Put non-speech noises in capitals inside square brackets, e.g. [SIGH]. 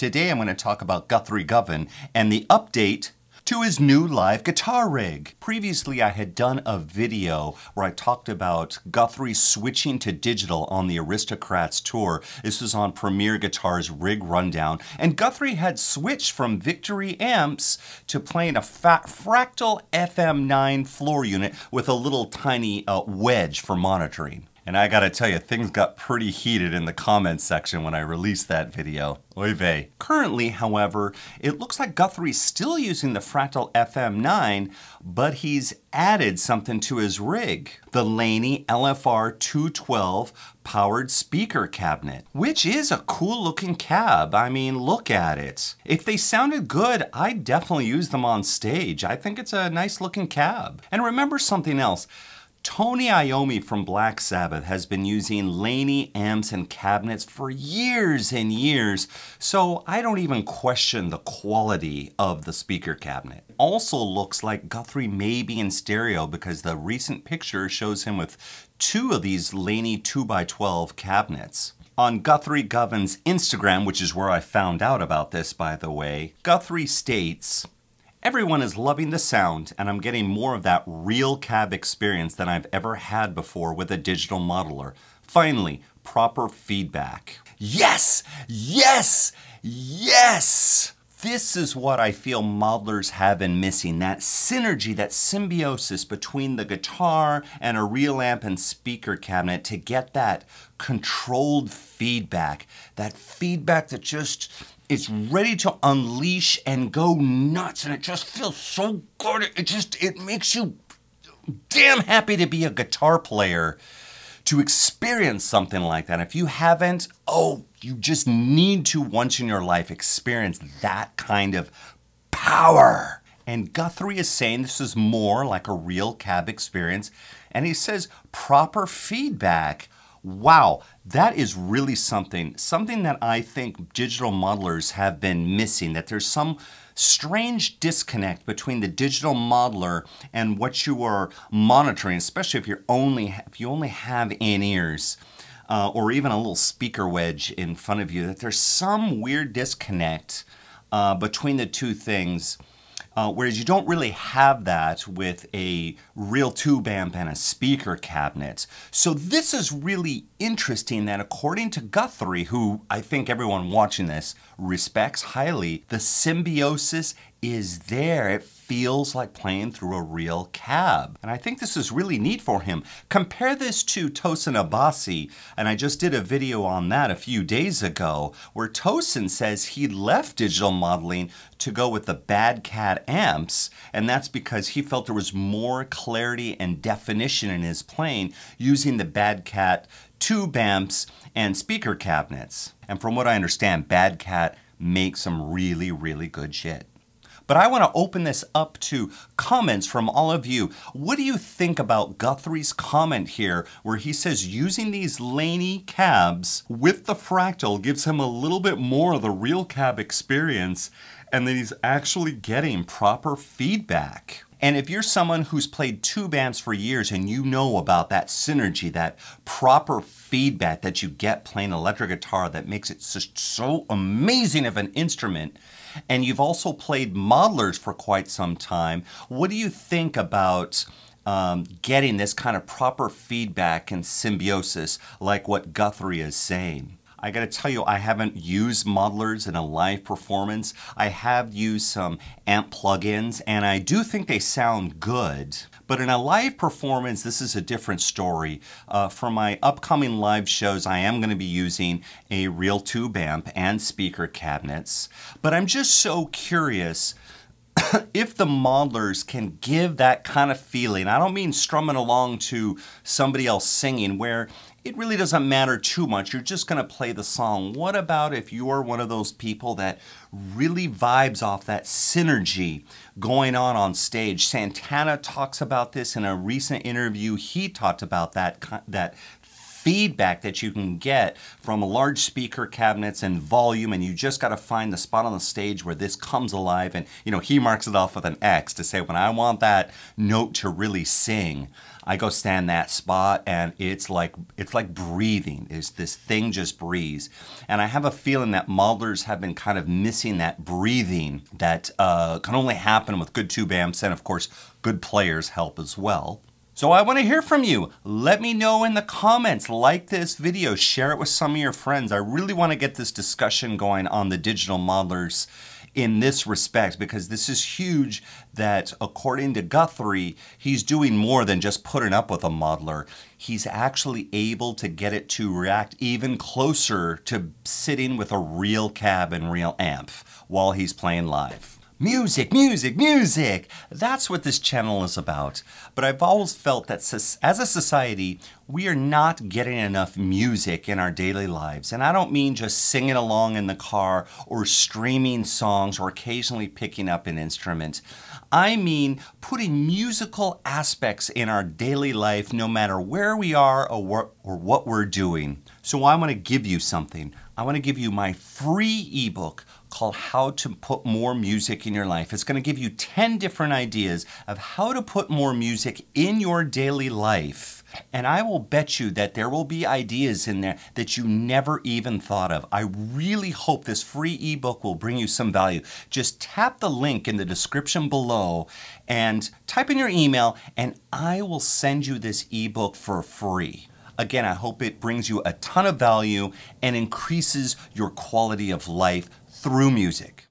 Today I'm going to talk about Guthrie Govan and the update to his new live guitar rig. Previously, I had done a video where I talked about Guthrie switching to digital on the Aristocrats tour. This was on Premier Guitar's rig rundown, and Guthrie had switched from Victory amps to playing a fractal FM9 floor unit with a little tiny uh, wedge for monitoring. And I gotta tell you, things got pretty heated in the comments section when I released that video. Oy vey. Currently, however, it looks like Guthrie's still using the Fractal FM9, but he's added something to his rig. The Laney LFR 212 powered speaker cabinet, which is a cool looking cab. I mean, look at it. If they sounded good, I'd definitely use them on stage. I think it's a nice looking cab. And remember something else. Tony Iommi from Black Sabbath has been using Laney amps and cabinets for years and years, so I don't even question the quality of the speaker cabinet. Also looks like Guthrie may be in stereo because the recent picture shows him with two of these Laney 2x12 cabinets. On Guthrie Govan's Instagram, which is where I found out about this by the way, Guthrie states, Everyone is loving the sound, and I'm getting more of that real cab experience than I've ever had before with a digital modeler. Finally, proper feedback. Yes! Yes! Yes! This is what I feel modelers have been missing that synergy, that symbiosis between the guitar and a real amp and speaker cabinet to get that controlled feedback. That feedback that just is ready to unleash and go nuts and it just feels so good it just it makes you damn happy to be a guitar player to experience something like that if you haven't oh you just need to once in your life experience that kind of power and Guthrie is saying this is more like a real cab experience and he says proper feedback Wow, that is really something. Something that I think digital modelers have been missing, that there's some strange disconnect between the digital modeler and what you are monitoring, especially if you're only if you only have in-ears. Uh, or even a little speaker wedge in front of you, that there's some weird disconnect uh, between the two things uh, whereas you don't really have that with a real tube amp and a speaker cabinet. So this is really interesting that according to Guthrie, who I think everyone watching this respects highly, the symbiosis is there. It feels like playing through a real cab. And I think this is really neat for him. Compare this to Tosin Abasi, and I just did a video on that a few days ago, where Tosin says he left digital modeling to go with the Bad Cat amps, and that's because he felt there was more clarity and definition in his playing using the Bad Cat tube amps and speaker cabinets. And from what I understand, Bad Cat makes some really, really good shit. But I want to open this up to comments from all of you. What do you think about Guthrie's comment here where he says using these Laney cabs with the fractal gives him a little bit more of the real cab experience and that he's actually getting proper feedback. And if you're someone who's played tube amps for years and you know about that synergy, that proper feedback that you get playing electric guitar that makes it just so amazing of an instrument, and you've also played modelers for quite some time. What do you think about um, getting this kind of proper feedback and symbiosis like what Guthrie is saying? I gotta tell you, I haven't used modelers in a live performance. I have used some amp plugins, and I do think they sound good. But in a live performance, this is a different story. Uh, for my upcoming live shows, I am going to be using a real tube amp and speaker cabinets. But I'm just so curious [COUGHS] if the modelers can give that kind of feeling, I don't mean strumming along to somebody else singing, where it really doesn't matter too much. You're just going to play the song. What about if you're one of those people that really vibes off that synergy going on on stage? Santana talks about this in a recent interview. He talked about that that feedback that you can get from large speaker cabinets and volume, and you just got to find the spot on the stage where this comes alive. And, you know, he marks it off with an X to say, when I want that note to really sing, I go stand that spot and it's like it's like breathing. Is this thing just breathes? And I have a feeling that modelers have been kind of missing that breathing that uh, can only happen with good tube amps and of course good players help as well. So I want to hear from you. Let me know in the comments. Like this video, share it with some of your friends. I really want to get this discussion going on the digital modelers in this respect because this is huge that according to Guthrie, he's doing more than just putting up with a modeler. He's actually able to get it to react even closer to sitting with a real cab and real amp while he's playing live. Music, music, music! That's what this channel is about. But I've always felt that as a society, we are not getting enough music in our daily lives. And I don't mean just singing along in the car or streaming songs or occasionally picking up an instrument. I mean putting musical aspects in our daily life no matter where we are or, what we're doing. So I want to give you something. I want to give you my free ebook called How to Put More Music in Your Life. It's going to give you 10 different ideas of how to put more music in your daily life. And I will bet you that there will be ideas in there that you never even thought of. I really hope this free ebook will bring you some value. Just tap the link in the description below and type in your email, and I will send you this ebook for free. Again, I hope it brings you a ton of value and increases your quality of life through music.